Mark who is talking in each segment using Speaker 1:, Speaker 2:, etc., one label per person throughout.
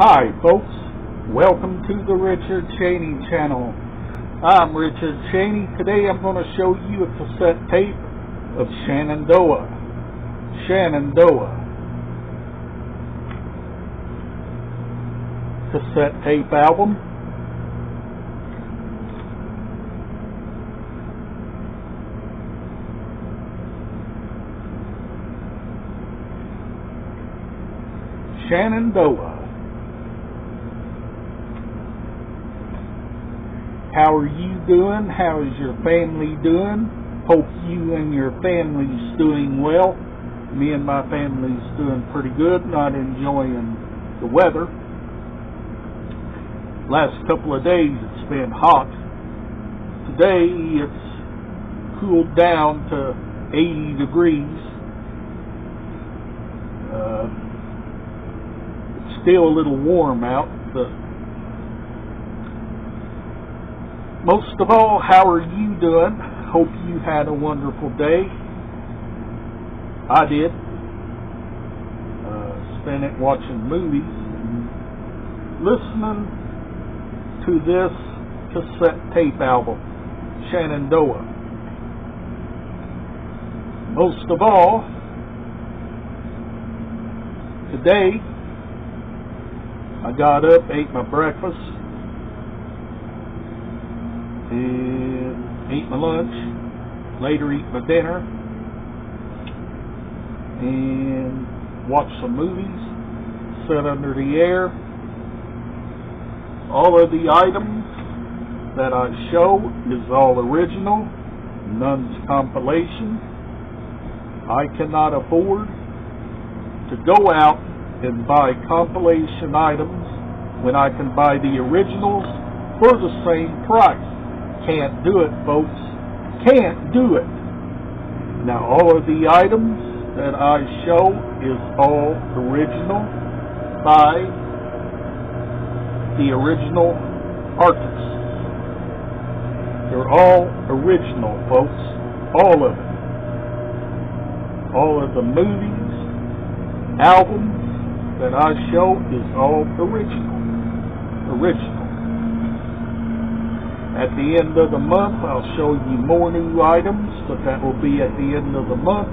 Speaker 1: Hi, folks. Welcome to the Richard Chaney channel. I'm Richard Chaney. Today I'm going to show you a cassette tape of Shenandoah. Shenandoah. Cassette tape album. Shenandoah. How are you doing? How is your family doing? Hope you and your family's doing well. Me and my family's doing pretty good, not enjoying the weather. Last couple of days it's been hot. Today it's cooled down to 80 degrees. Uh, it's still a little warm out, but most of all, how are you doing? Hope you had a wonderful day. I did. Uh, spent it watching movies, and listening to this cassette tape album, Shenandoah. Most of all, today I got up, ate my breakfast, and ate my lunch, later eat my dinner, and watch some movies, sit under the air. All of the items that I show is all original, none's compilation. I cannot afford to go out and buy compilation items when I can buy the originals for the same price. Can't do it, folks. Can't do it. Now, all of the items that I show is all original by the original artists. They're all original, folks. All of it. All of the movies, albums that I show is all original. Original. At the end of the month, I'll show you more new items, but that will be at the end of the month,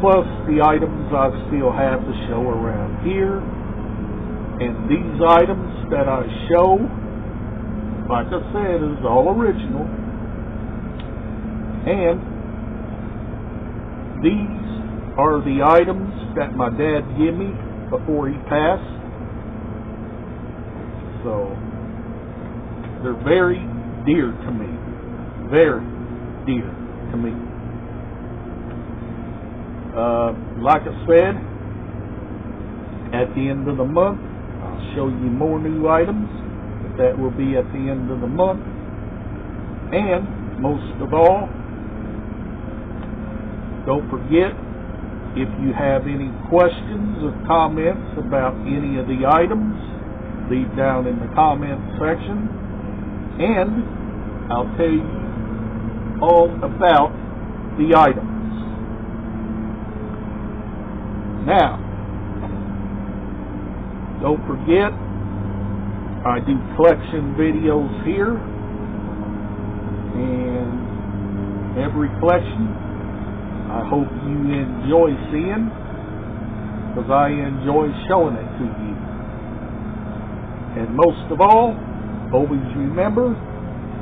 Speaker 1: plus the items I still have to show around here. And these items that I show, like I said, is all original. And these are the items that my dad gave me before he passed. So, they're very dear to me. Very dear to me. Uh, like I said, at the end of the month, I'll show you more new items. But that will be at the end of the month. And, most of all, don't forget, if you have any questions or comments about any of the items, leave down in the comment section. And I'll tell you all about the items. Now, don't forget, I do collection videos here. And every collection I hope you enjoy seeing because I enjoy showing it to you. And most of all, always remember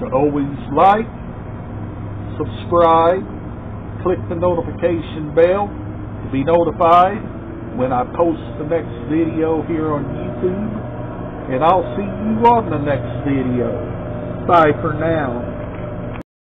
Speaker 1: to always like, subscribe, click the notification bell to be notified when I post the next video here on YouTube. And I'll see you on the next video. Bye for now.